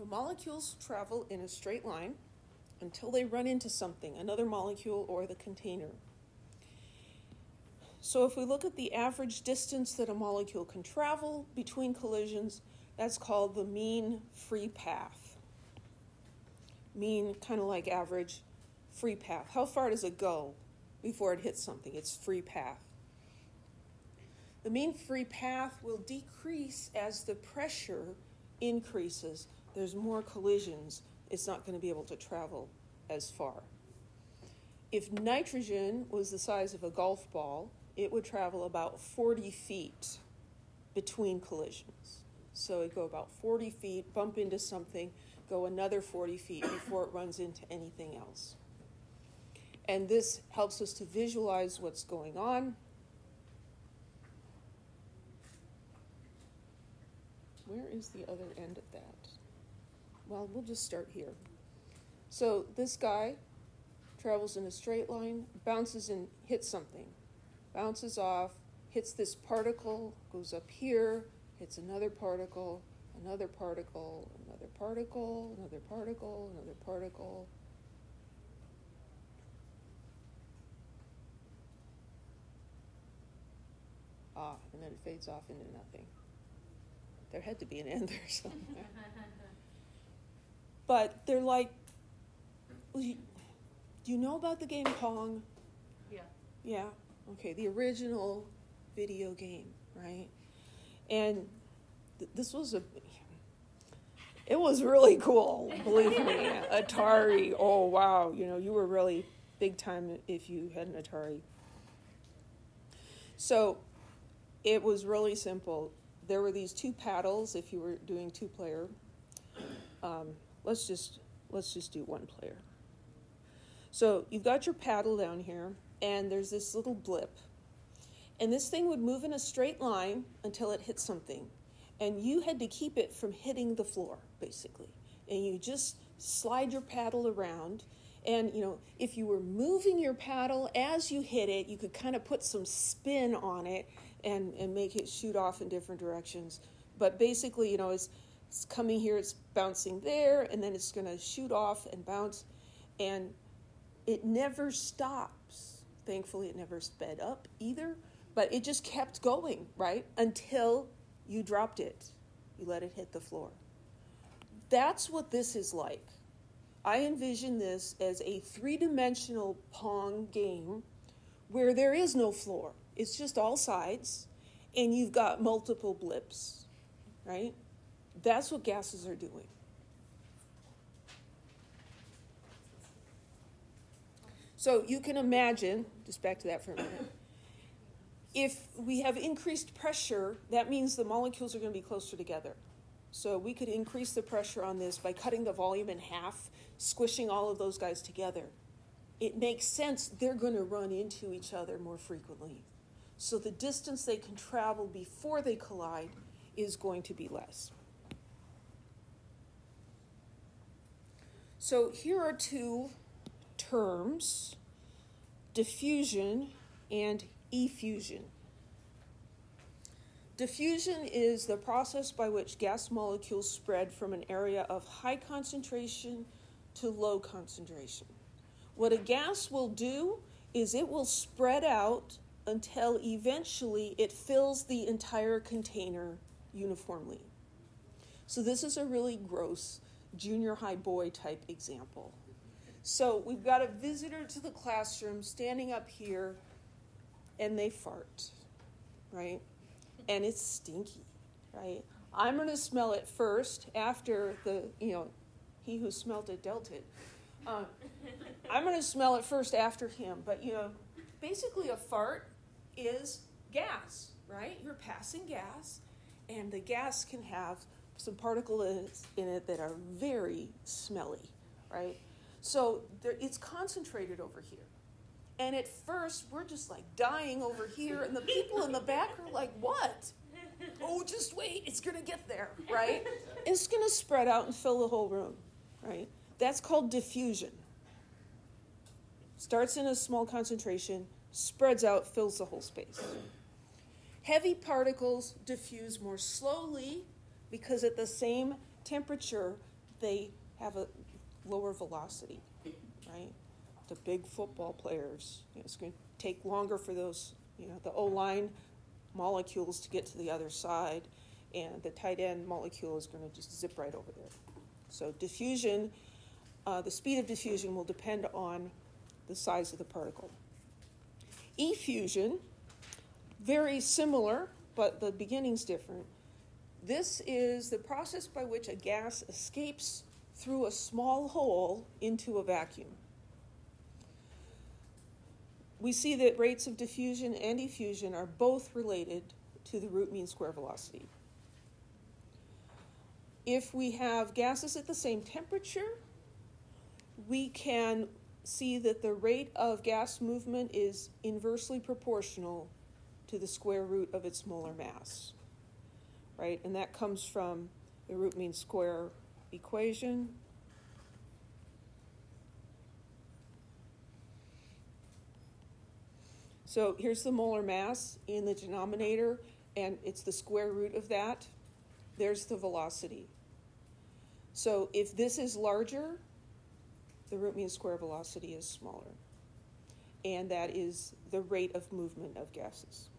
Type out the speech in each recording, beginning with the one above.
The molecules travel in a straight line until they run into something, another molecule or the container. So if we look at the average distance that a molecule can travel between collisions, that's called the mean free path. Mean, kind of like average, free path. How far does it go before it hits something? It's free path. The mean free path will decrease as the pressure increases. There's more collisions. It's not going to be able to travel as far. If nitrogen was the size of a golf ball, it would travel about 40 feet between collisions. So it'd go about 40 feet, bump into something, go another 40 feet before it runs into anything else. And this helps us to visualize what's going on. Where is the other end of that? Well, we'll just start here. So this guy travels in a straight line, bounces and hits something, bounces off, hits this particle, goes up here, hits another particle, another particle, another particle, another particle, another particle. Ah, and then it fades off into nothing. There had to be an end there somewhere. but they're like, do you know about the game Pong? Yeah. Yeah. Okay, the original video game, right? And th- this was a it was really cool, believe me. Atari, oh wow, you know, you were really big time if you had an Atari. So it was really simple. There were these two paddles if you were doing two player. Um, let's just let's just do one player. So you've got your paddle down here, and there's this little blip. And this thing would move in a straight line until it hit something. And you had to keep it from hitting the floor, basically. And you just slide your paddle around. And, you know, if you were moving your paddle as you hit it, you could kind of put some spin on it and, and make it shoot off in different directions. But basically, you know, it's, it's coming here, it's bouncing there, and then it's going to shoot off and bounce. And it never stops. Thankfully, it never sped up either, but it just kept going, right? Until you dropped it. You let it hit the floor. That's what this is like. I envision this as a three dimensional Pong game where there is no floor, it's just all sides, and you've got multiple blips, right? That's what gases are doing. So you can imagine, just back to that for a minute, if we have increased pressure, that means the molecules are going to be closer together. So we could increase the pressure on this by cutting the volume in half, squishing all of those guys together. It makes sense they're going to run into each other more frequently. So the distance they can travel before they collide is going to be less. So here are two terms diffusion and effusion. Diffusion is the process by which gas molecules spread from an area of high concentration to low concentration. What a gas will do is it will spread out until eventually it fills the entire container uniformly. So, this is a really gross junior high boy type example. So we've got a visitor to the classroom standing up here and they fart, right? And it's stinky, right? I'm going to smell it first after the, you know, he who smelt it dealt it. Uh, I'm going to smell it first after him. But, you know, basically a fart is gas, right? You're passing gas, and the gas can have some particles in it that are very smelly, right? So there, it's concentrated over here. And at first, we're just like dying over here, and the people in the back are like, what? Oh, just wait, it's gonna get there, right? It's gonna spread out and fill the whole room, right? That's called diffusion. Starts in a small concentration, spreads out, fills the whole space. Heavy particles diffuse more slowly because at the same temperature, they have a lower velocity, right? The big football players, you know, it's going to take longer for those, you know, the O line molecules to get to the other side, and the tight end molecule is going to just zip right over there. So diffusion, uh, the speed of diffusion will depend on the size of the particle. Effusion, very similar, but the beginning's different. This is the process by which a gas escapes through a small hole into a vacuum. We see that rates of diffusion and effusion are both related to the root mean square velocity. If we have gases at the same temperature, we can see that the rate of gas movement is inversely proportional to the square root of its molar mass. Right? And that comes from the root mean square equation. So here's the molar mass in the denominator, and it's the square root of that. There's the velocity. So if this is larger, the root mean square velocity is smaller. And that is the rate of movement of gases.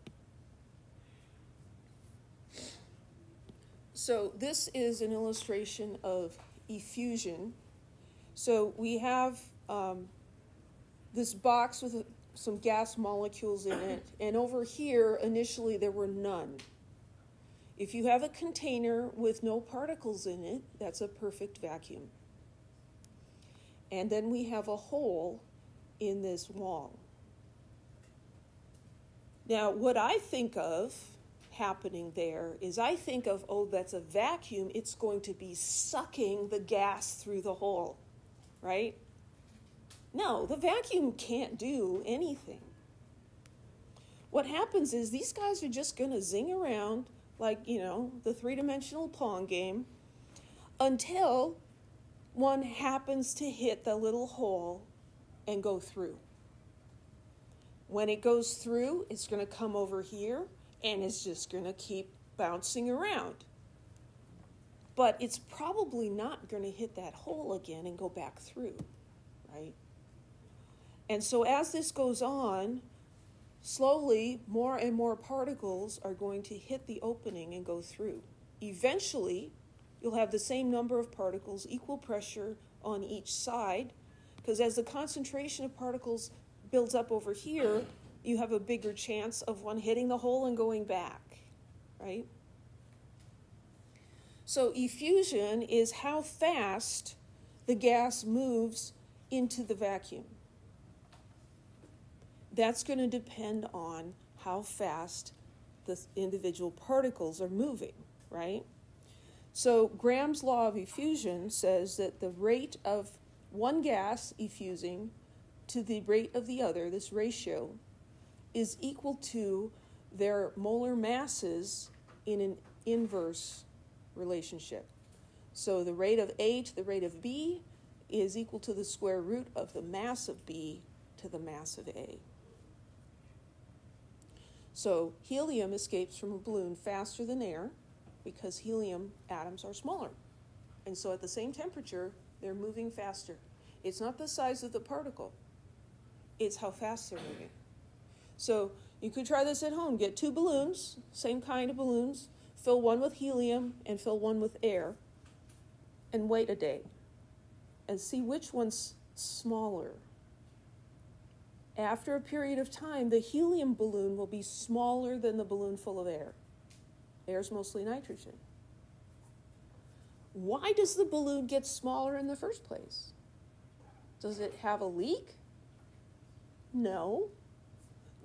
So this is an illustration of effusion. So we have um, this box with some gas molecules in it, and over here, initially, there were none. If you have a container with no particles in it, that's a perfect vacuum. And then we have a hole in this wall. Now, what I think of happening there is I think of, oh, that's a vacuum, it's going to be sucking the gas through the hole, right? No, the vacuum can't do anything. What happens is these guys are just going to zing around like, you know, the three dimensional Pong game until one happens to hit the little hole and go through. When it goes through, it's going to come over here and it's just going to keep bouncing around. But it's probably not going to hit that hole again and go back through, right? And so as this goes on, slowly more and more particles are going to hit the opening and go through. Eventually, you'll have the same number of particles, equal pressure on each side, because as the concentration of particles builds up over here, you have a bigger chance of one hitting the hole and going back, right? So, effusion is how fast the gas moves into the vacuum. That's going to depend on how fast the individual particles are moving, right? So, Graham's law of effusion says that the rate of one gas effusing to the rate of the other, this ratio, is equal to their molar masses in an inverse relationship. So, the rate of A to the rate of B is equal to the square root of the mass of B to the mass of A. So helium escapes from a balloon faster than air because helium atoms are smaller. And so at the same temperature, they're moving faster. It's not the size of the particle, it's how fast they're moving. So you could try this at home. Get two balloons, same kind of balloons, fill one with helium and fill one with air, and wait a day and see which one's smaller after a period of time, the helium balloon will be smaller than the balloon full of air. Air is mostly nitrogen. Why does the balloon get smaller in the first place? Does it have a leak? No.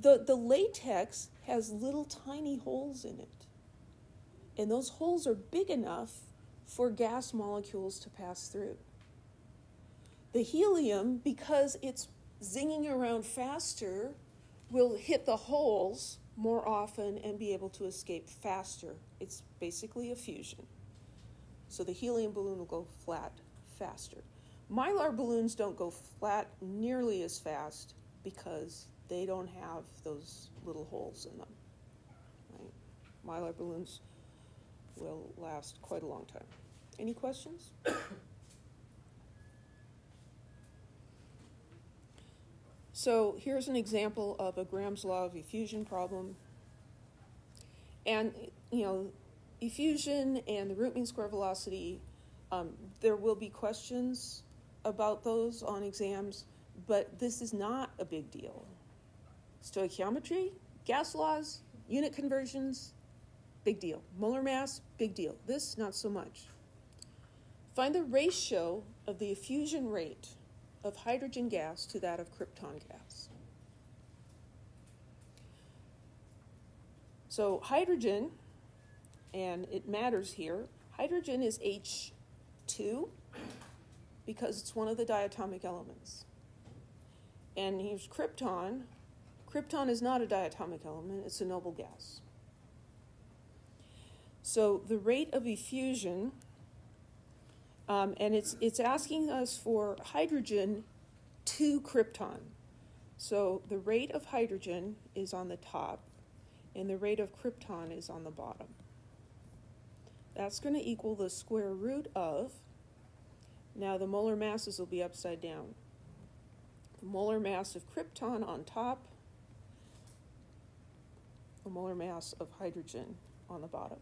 The, the latex has little tiny holes in it. And those holes are big enough for gas molecules to pass through. The helium, because it's zinging around faster will hit the holes more often and be able to escape faster. It's basically effusion. So the helium balloon will go flat faster. Mylar balloons don't go flat nearly as fast because they don't have those little holes in them. Right? Mylar balloons will last quite a long time. Any questions? so here's an example of a Graham's law of effusion problem. And, you know, effusion and the root mean square velocity, um, there will be questions about those on exams, but this is not a big deal. Stoichiometry, gas laws, unit conversions, big deal. Molar mass, big deal. This, not so much. Find the ratio of the effusion rate of hydrogen gas to that of krypton gas. So hydrogen, and it matters here, hydrogen is H2 because it's one of the diatomic elements. And here's krypton. Krypton is not a diatomic element, it's a noble gas. So the rate of effusion, um, and it's, it's asking us for hydrogen to krypton. So the rate of hydrogen is on the top, and the rate of krypton is on the bottom. That's going to equal the square root of, now the molar masses will be upside down. The molar mass of krypton on top, the molar mass of hydrogen on the bottom.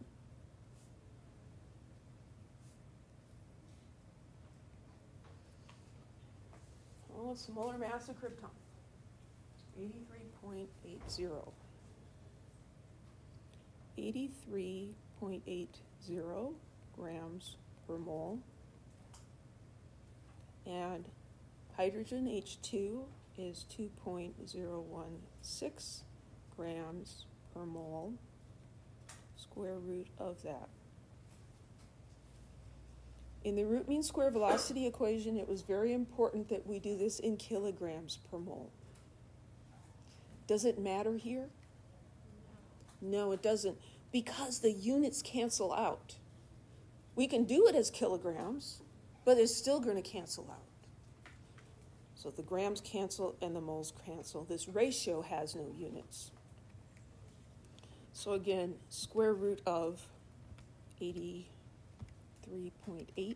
Well, it's the molar mass of krypton, 83.80. 83.80 grams per mole. And hydrogen H2 is 2.016 grams per mole, square root of that. In the root mean square velocity equation, it was very important that we do this in kilograms per mole. Does it matter here? No, it doesn't, because the units cancel out. We can do it as kilograms, but it's still going to cancel out. So the grams cancel and the moles cancel. This ratio has no units. So again, square root of 83.8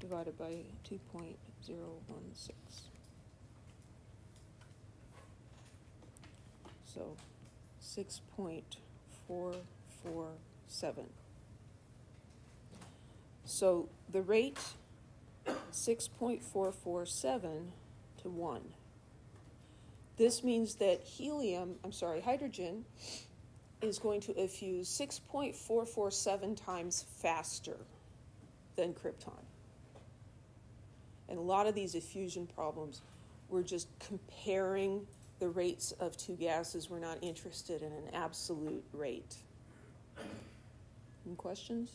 divided by 2.016. So 6.447. So the rate 6.447 to 1. This means that helium, I'm sorry, hydrogen is going to effuse 6.447 times faster than krypton. And a lot of these effusion problems, we're just comparing the rates of two gases. We're not interested in an absolute rate. Any questions?